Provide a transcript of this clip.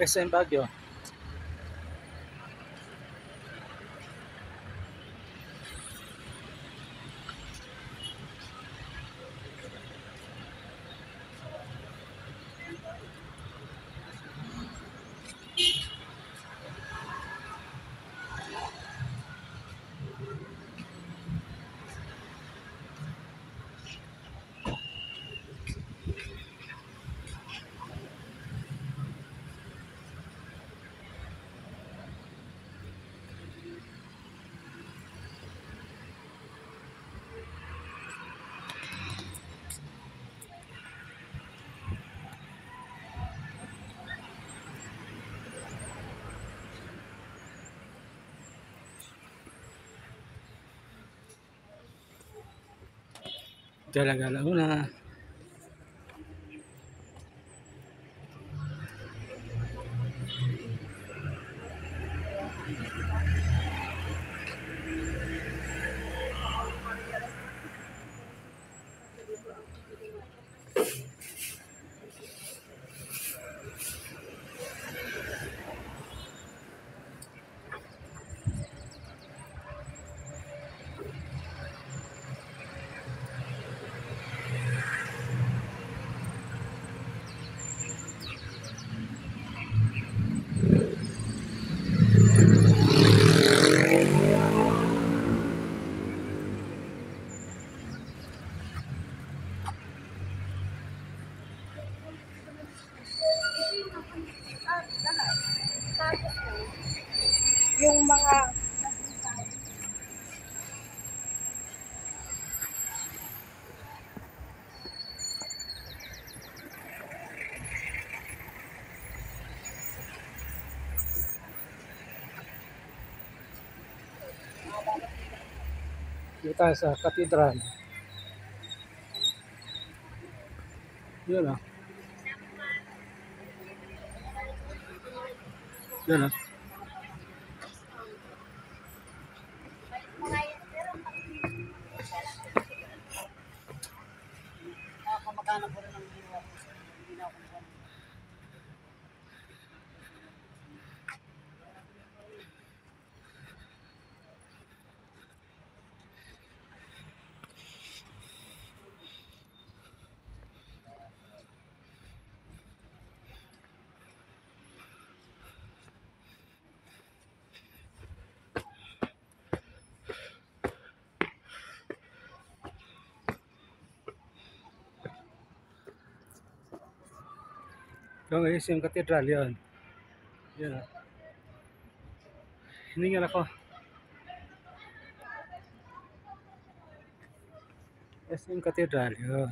SM Baguio. Chau, la galauna. Yung mga Dito tayo sa katedral. Yun ah. Yun ah. Kamag-anak ko rin ang ginawa ko sa ginawa ko sa Yung SM Cathedral, yun. Yun. Hiningal ako. SM Cathedral, yun.